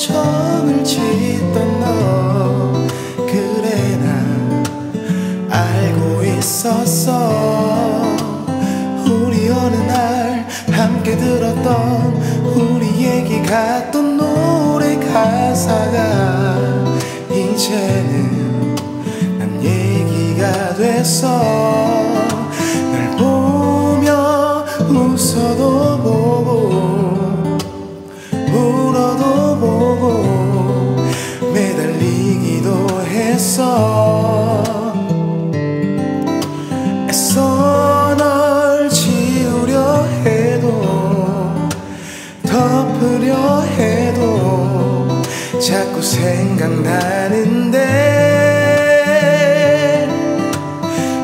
정을 짓던 너. 그래 나 알고 있었어. 우리 어느 날 함께 들었던 우리 얘기 같던 노래 가사가 이제는 난 얘기가 됐어 자꾸 생각나는데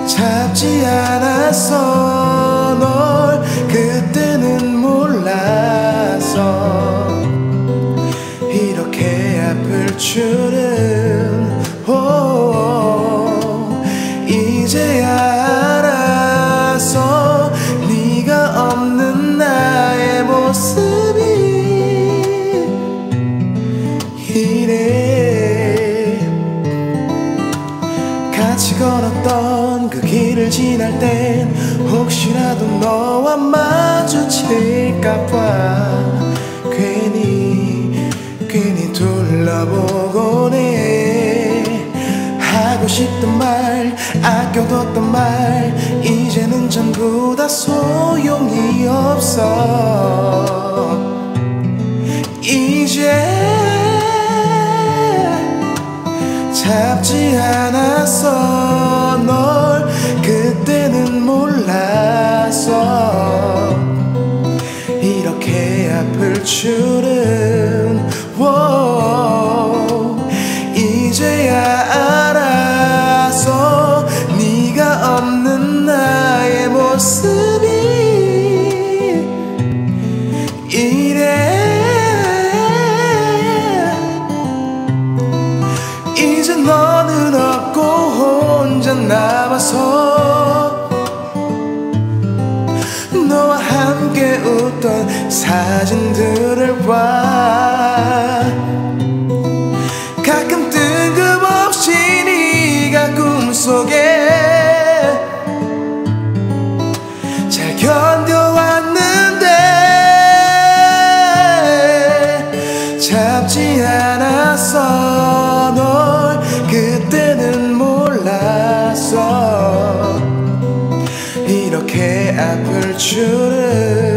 잡지 않았어 이래 같이 걸었던 그 길을 지날 땐 혹시라도 너와 마주칠까봐 괜히 괜히 둘러보곤 해. 하고 싶던 말 아껴뒀던 말 이제는 전부 다 소용이 없어 않았어 널 그때는 몰랐어 이렇게 아플 줄은 오, 이제야 너와 함께 웃던 사진들을 봐. 가끔 뜬금없이 네가 꿈속에 잘 견뎌왔는데 잡지 않았어 널 그때 이렇게 아플 줄은